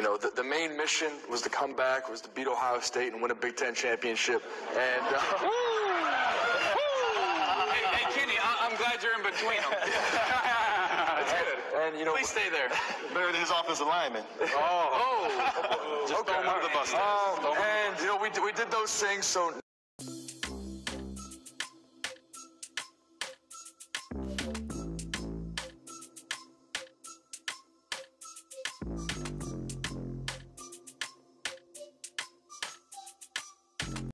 You know, the, the main mission was to come back, was to beat Ohio State and win a Big Ten championship. And uh, Hey, hey Kenny, I- I'm glad you're in between them. That's good. and you know, Please stay there. Better than his offensive lineman. Oh. oh. Just don't move the bus. um, and you know, we we did those things so